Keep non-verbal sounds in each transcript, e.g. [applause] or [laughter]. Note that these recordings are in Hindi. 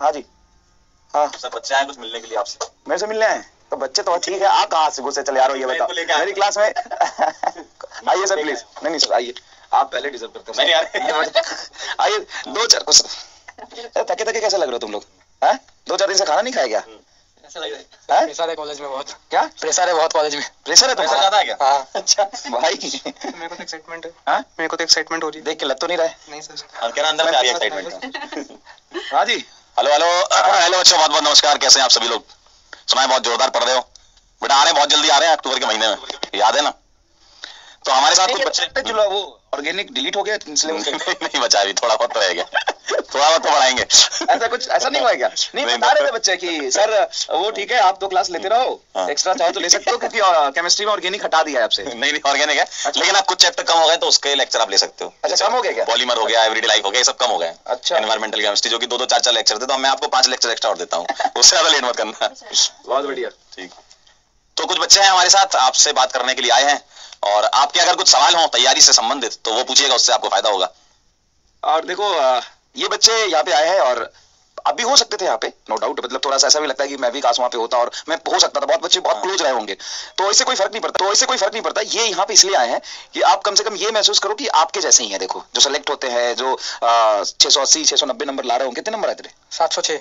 हाँ जी। हाँ। सब बच्चे आए कुछ मिलने के लिए आपसे? मेरे से मिलने आए? तो बच्चे तो ठीक है आप कहाँ से घुसे चले आ रहे हो ये मैं बताओ। मेरी क्लास में [laughs] आइए सर प्लीज़ नहीं नहीं सर आइए। आप पहले डिजर्व करते हो [laughs] आइए दो चार कुछ थके थके कैसे लग रहे हो तुम लोग? हैं? दो चार दिन से खाना नहीं खाया क्या? ऐसा लग रहा है। प्रेशर है कॉलेज में बहुत। क्या? प्रेशर है बहुत कॉलेज में। प्रेशर है तुम्हारा ज़्यादा है क्या? हाँ। [laughs] अच्छा। भाई। मेरे को तो एक्साइटमेंट है। हाँ? मेरे को तो एक्साइटमेंट हो रही देख के लग तो नहीं रहा है। है नहीं सर। और कह रहा अंदर से आ रही है एक्साइटमेंट हाँ जी। हेलो हेलो हेलो अच्छा बहुत बहुत नमस्कार। कैसे हैं आप सभी लोग? सुनाए, बहुत जोरदार पढ़ रहे हो। बेटा, आ रहे हैं, बहुत जल्दी आ रहे हैं अक्टूबर के महीने में। याद है ना? तो हमारे साथ कुछ बच्चे चलो वो ऑर्गेनिक डिलीट हो गया इसलिए नहीं नहीं बचा अभी थोड़ा बहुत तो रह गया। थोड़ा बहुत तो बढ़ाएँगे। ऐसा कुछ ऐसा नहीं हुआ क्या? नहीं बता रहे थे बच्चे कि सर वो ठीक है आप तो क्लास लेते रहो। हाँ। एक्स्ट्रा चाहो तो ले सकते हो क्योंकि केमिस्ट्री में ऑर्गेनिक हटा दिया है आपसे। नहीं नहीं ऑर्गेनिक है। लेकिन आप कुछ चैप्टर कम हो गए तो उसके लेक्चर आप ले सकते हो। अच्छा कम हो गया क्या? पॉलीमर हो गया एवरीडे लाइफ हो गया सब कम हो गए। अच्छा। एनवायरमेंटल केमिस्ट्री जो कि दो दो चार चार लेक्चर थे तो मैं आपको पाँच लेक्चर एक्स्ट्रा और देता हूँ। [laughs] उससे ज़्यादा लेट मत करना। बहुत बढ़िया। ठीक। तो कुछ बच्चे हैं हमारे साथ आपसे बात करने के लिए आए हैं। और आपके अगर कुछ सवाल हो तैयारी से संबंधित तो वो पूछिएगा उससे आपको फ़ायदा होगा। और देखो ये बच्चे यहाँ पे आए हैं और अब भी हो सकते थे यहाँ पे नो डाउट मतलब थोड़ा सा ऐसा भी लगता है कि मैं भी काश वहाँ पे होता और मैं हो सकता था बहुत बच्चे बहुत क्लोज रहे होंगे। तो इससे कोई फ़र्क नहीं पड़ता तो इससे कोई फ़र्क नहीं पड़ता ये यहाँ पे इसलिए आए हैं कि आप कम से कम ये महसूस करो कि आपके जैसे ही है देखो जो सेलेक्ट होते हैं जो छह सौ अस्सी छह सौ नब्बे नंबर ला रहे होंगे कितने नंबर आए तेरे? सात सौ छः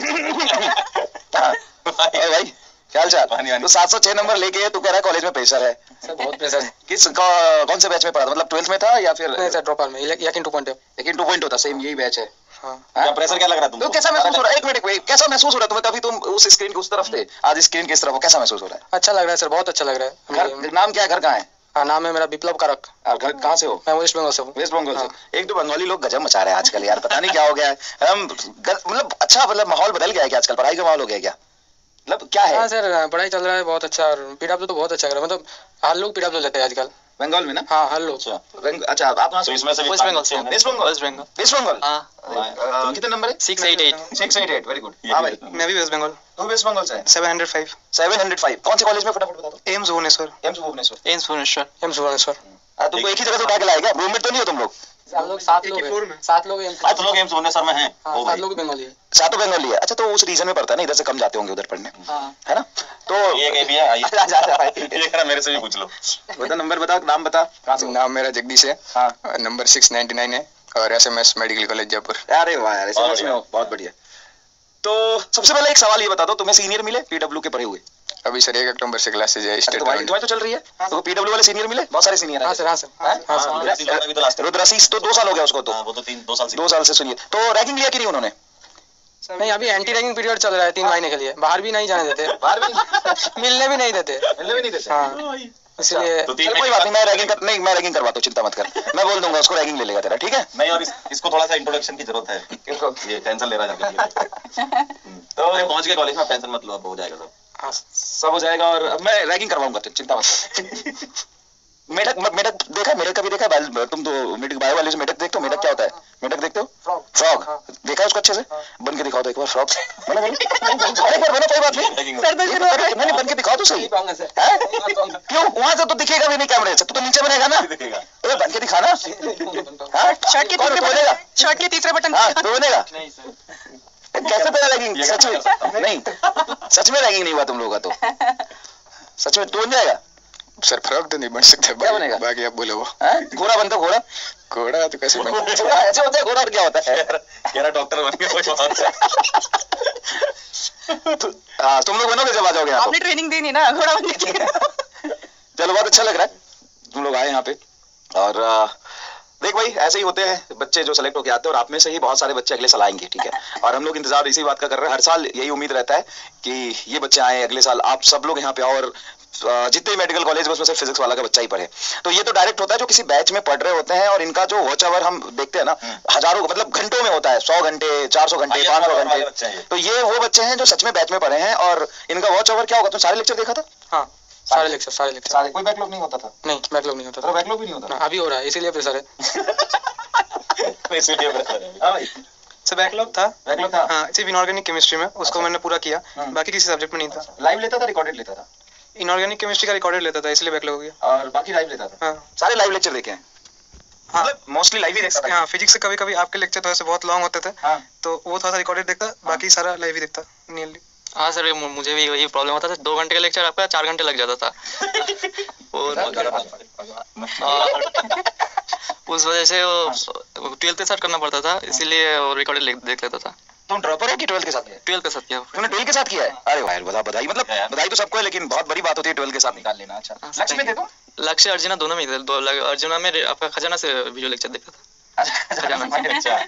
[laughs] हाँ। भाई। क्या हाल चाल? वानी, वानी। तो सात सौ छह नंबर लेके तू कह रहा है कॉलेज में प्रेशर है। सर बहुत प्रेशर है। किस कौ- कौन से बैच में पढ़ा था? मतलब ट्वेल्थ में था या फिर नहीं सर ड्रॉप आउट में। लेकिन टू पॉइंट लेकिन टू पॉइंट होता सेम यही बैच है। हाँ। हाँ? क्या प्रेशर क्या लग रहा है तो कैसा महसूस हो रहा है? एक मिनट कैसा महसूस हो रहा है तुम्हें? तभी तुम उस स्क्रीन के उस तरफ़ थे। आज स्क्रीन की इस तरफ़ हो? कैसा महसूस हो रहा अच्छा लग रहा है सर बहुत अच्छा लग रहा है। है नाम क्या है? घर कहाँ है? हाँ नाम है मेरा विप्लव कारक। घर कहाँ से हो? मैं वेस्ट बंगाल से हूँ। वेस्ट बंगाल से। एक तो बंगाली लोग गजब मचा रहे हैं आजकल यार पता नहीं क्या हो गया है। हम मतलब अच्छा मतलब माहौल बदल गया है क्या आजकल? पढ़ाई का माहौल हो गया क्या? मतलब क्या है? हाँ सर पढ़ाई चल रहा है बहुत अच्छा और पीडब्ल्यू तो बहुत अच्छा कर रहा है। मतलब हर लोग पीडब्ल्यू लेते हैं आजकल। बंगाल में ना? हाँ हर लोग। अच्छा अच्छा आप कहाँ तो से इसमें से वेस्ट बंगाल से। हैं। West Bengal West Bengal West Bengal हाँ। अ, कितने नंबर है? Six eight eight six eight eight very good हाँ भाई मैं भी वेस्ट बंगाल तू वेस्ट बंगाल से? है seven hundred five seven hundred five कौन से कॉलेज में फटाफट बता दो AIIMS Bhubaneswar. AIIMS Bhubaneswar. AIIMS Bhubaneswar. AIIMS Bhubaneswar. आ, तुमको एक ही जगह से उठा के क्या रूममेट तो नहीं हो तुम लोग? हम लोग सात लोग ही। floor हैं में। सात लोग हैं। तो लोग एम्स भुवनेश्वर में हैं। हाँ सात लोग बंगाली सातों बंगाली है। अच्छा तो उस रीजन में पड़ता है ना? इधर से कम जाते होंगे उधर पढ़ने। हाँ। है ना? तो ये कहीं भी आजा, [laughs] आजा, भाई। ये कह मेरे से भी पूछ लो। बता नंबर बता नाम बता कहाँ से? नाम मेरा जगदीश है। हाँ। नंबर सिक्स नाइन्टी नाइन है और S M S medical college Jaipur. अरे वाह यार एसएमएस में बहुत बढ़िया। तो सबसे पहले एक सवाल ये बता दो तुम्हें सीनियर मिले पीडब्ल्यू के पढ़े हुए? अभी सर एक अक्टूबर से क्लासेज है स्टेट तुम्हारी तुम्हारी तो चल रही है? तो पीडब्ल्यू वाले सीनियर मिले? बहुत सारे सीनियर हाँ। हैं सर हाँ सर। हैं? हाँ सर हाँ, रुद्रासी अभी तो लास्ट रुद्रासीस तो दो साल हो गया उसको तो। वो तो तीन दो साल से। दो साल से सुनिए। तो रैंकिंग लिया कि नहीं उन्होंने? नहीं अभी एंटी रैगिंग पीरियड चल रहा है तीन महीने के लिए। बाहर भी नहीं जाने देते। [laughs] बाहर भी मिलने भी नहीं देते। मिलने भी नहीं देते? हाँ। इसलिए तो तीन कोई बात नहीं मैं रैगिंग कर नहीं मैं रैगिंग करवाता हूँ चिंता मत कर। [laughs] मैं बोल दूँगा उसको रैगिंग ले लेगा तेरा ठीक है? नहीं और इस, इसको थोड़ा सा इंट्रोडक्शन की ज़रूरत है। [laughs] ये टेंशन ले रहा है जाके। तो पहुँच गए कॉलेज में टेंशन मत लो अब हो जाएगा सब। हाँ, सब हो जाएगा और मैं रैगिंग करवाऊँगा तो चिंता मत कर। [laughs] मेढक मेढक देखा मेढक का भी देखा? बायो- तुम तो मेढक बायो वाले से मेढक देखते हो मेढक क्या होता है? मेढक देखते हो? फ्रॉग फ्रॉग हाँ। देखा है उसको अच्छे से? बन के दिखाओ तो एक बार फ्रॉग [laughs] बनो बनो। अरे पर बनो कोई बात नहीं। सर नहीं नहीं बन के दिखाओ तो सही। हैं? क्यों? वहाँ से तो दिखेगा भी नहीं कैमरे से तू तो नीचे बनेगा ना। दिखेगा। अरे बन के दिखाना हाँ? शर्ट के तीसरे तो बनेगा? बटन शर्ट के तीसरे बटन हाँ तो बनेगा। नहीं सर। कैसे तेरा रैगिंग सच में। नहीं सच में रैगिंग नहीं हुआ तुम लोगों का तो। सच में तू बन जाएगा? सर फ्रॉक तो नहीं बन सकता। क्या बनेगा? बाकी आप बोलो। वो घोड़ा बनता घोड़ा? घोड़ा तो कैसे बन घोड़ा ऐसे होता है घोड़ा और क्या होता है? रहा डॉक्टर बन गया कोई और तु- हाँ, तुम लोग बनोगे जब आ जाओगे आपने ट्रेनिंग दी नहीं ना घोड़ा बनने की तो [laughs] चलो बहुत अच्छा लग रहा है। तुम लोग आए यहाँ पे। और आ, देख भाई ऐसे ही होते हैं बच्चे जो सेलेक्ट होके आते हैं और आप में से ही बहुत सारे बच्चे अगले साल आएँगे ठीक है? और हम लोग इंतज़ार इसी बात का कर रहे हैं हर साल यही उम्मीद रहता है कि ये बच्चे आए अगले साल। आप सब लोग यहाँ पे आओ और जितने मेडिकल कॉलेज में उसमें से फिजिक्स वाला का बच्चा ही पढ़े। तो ये तो डायरेक्ट होता है जो किसी बैच में पढ़ रहे होते हैं और इनका जो वॉच आवर हम देखते हैं ना हज़ारों मतलब घंटों में होता है सौ घंटे चार सौ घंटे पाँच सौ घंटे। तो ये वो बच्चे हैं जो सच में बैच में पढ़े हैं और इनका वॉच ओवर क्या होगा तुम सारे लेक्चर देखा था? हाँ। सारे लेक्चर सारे लेक्चर सारे। कोई बैकलॉग नहीं होता था? नहीं बैकलॉग नहीं होता था। बैकलॉग भी नहीं होता हाँ, अभी हो रहा है इसीलिए प्रेशर है। [laughs] इसीलिए pressure है। हाँ भाई। सर बैकलॉग था। बैकलॉग था? हाँ सिर्फ़ इनऑर्गेनिक केमिस्ट्री में उसको अच्छा। मैंने पूरा किया। हम्म। बाकी किसी सब्जेक्ट में नहीं था। लाइव लेता था रिकॉर्डेड लेता था? इनऑर्गेनिक केमिस्ट्री का रिकॉर्डेड लेता था इसलिए बैकलॉग हो गया। और बाकी लाइव लेता था? हाँ। सारे लाइव लेक्चर देखे हैं? हाँ। मतलब मोस्टली लाइव ही देखता था? हाँ फिजिक्स से कभी कभी आपके लेक्चर तो ऐसे बहुत लॉन्ग होते थे हाँ। तो वो थोड़ा सा रिकॉर्डेड देखता बाकी सारा लाइव ही देखता नियरली हाँ सर मुझे भी वही प्रॉब्लम होता था दो घंटे का लेक्चर आपका चार घंटे लग जाता था और उस वजह से वो ट्वेल्थ के साथ करना पड़ता था इसीलिए रिकॉर्डेड देख लेता था तुम ड्रॉपर हो कि ट्वेल्थ के साथ किया ट्वेल्थ के साथ किया तुमने ट्वेल्थ के साथ किया है अरे यार बता बधाई मतलब बधाई तो सबको है लेकिन बहुत बड़ी बात होती है ट्वेल्थ के साथ निकाल लेना अच्छा हाँ, लक्ष्य में थे तुम लक्ष्य अर्जुना दोनों में ही थे अर्जुना में आपका खजाना से वीडियो लेक्चर देखता था अच्छा अच्छा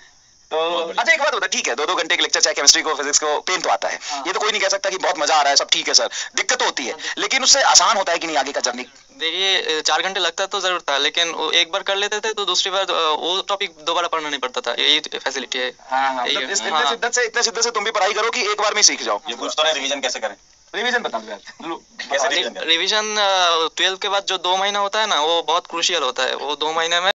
तो अच्छा एक बात बता ठीक है दो दो घंटे के लेक्चर चाहे केमिस्ट्री को फिजिक्स को पेन तो आता है। ये तो कोई नहीं कह सकता कि बहुत मज़ा आ रहा है सब ठीक है सर दिक्कत तो होती है लेकिन उससे आसान होता है कि नहीं आगे का जर्नी देखिए चार घंटे लगता तो ज़रूर था लेकिन वो एक बार कर लेते थे तो दूसरी बार वो टॉपिक दोबारा पढ़ना नहीं पड़ता था। यही फैसिलिटी है। हाँ मतलब है। इस- इतने हाँ। शिद्दत से इतने शिद्दत से तुम भी पढ़ाई करो कि एक बार में सीख जाओ। ये पूछ तो रिवीजन कैसे करें? रिवीजन बता दो [laughs] कैसे रिवीजन ट्वेल्थ के बाद जो दो महीना होता है ना वो बहुत क्रूशियल होता है। वो दो महीने में